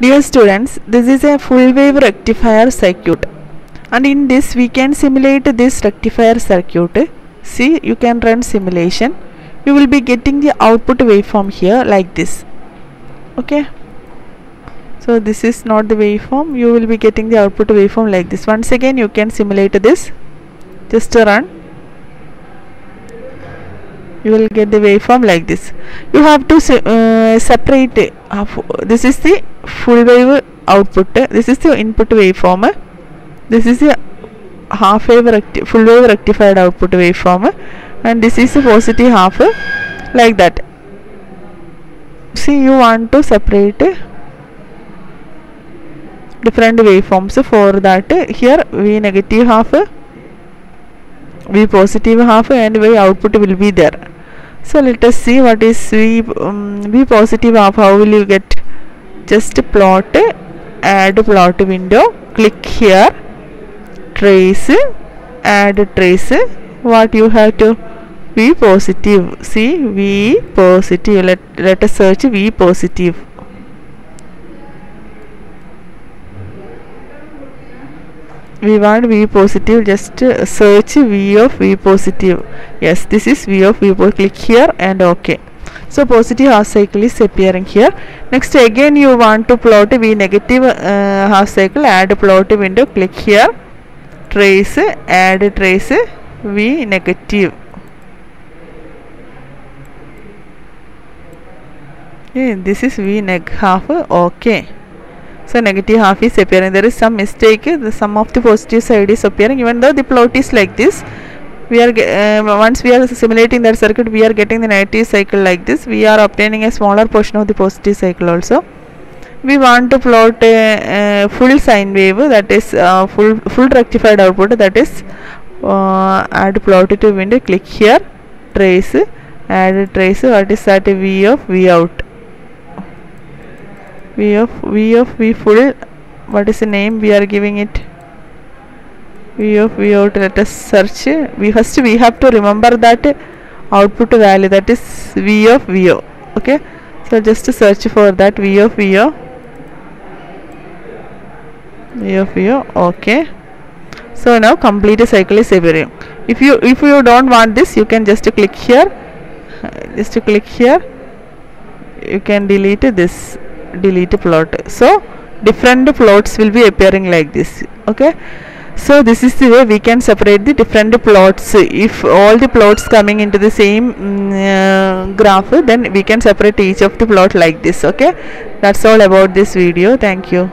Dear students, this is a full wave rectifier circuit and in this we can simulate this rectifier circuit. See, you can run simulation. You will be getting the output waveform here like this. Okay. So this is not the waveform. You will be getting the output waveform like this. Once again, you can simulate this. Just run you will get the waveform like this. You have to uh, separate. Uh, this is the full wave output. This is the input waveform. This is the half wave full wave rectified output waveform. And this is the positive half like that. See you want to separate different waveforms for that. Here v negative half v positive half and v output will be there so let us see what is v um, v positive half how will you get. Just plot add plot window click here trace add trace. What you have to v positive see v positive. Let, let us search v positive we want v positive just uh, search v of v positive. Yes this is v of v positive click here and ok so positive half cycle is appearing here. Next again you want to plot v negative uh, half cycle add plot window click here. Trace add trace v negative. Yeah, this is v neg half okay so negative half is appearing. There is some mistake. The sum of the positive side is appearing. Even though the plot is like this we are uh, once we are simulating that circuit we are getting the negative cycle like this. We are obtaining a smaller portion of the positive cycle also. We want to plot a, a full sine wave that is uh, full full rectified output that is uh, add plot it to window click here trace add trace what is that v of v out v of v of v full what is the name? We are giving it. V of v out let us search. We first we have to remember that output value that is v of vo okay? So just search for that v of vo v of vo okay. So now complete cycle is appearing if you if you don't want this you can just click here. Just to click here. You can delete this delete plot. So different plots will be appearing like this okay? So this is the way we can separate the different plots. If all the plots coming into the same mm, uh, graph then we can separate each of the plot like this okay? That's all about this video. Thank you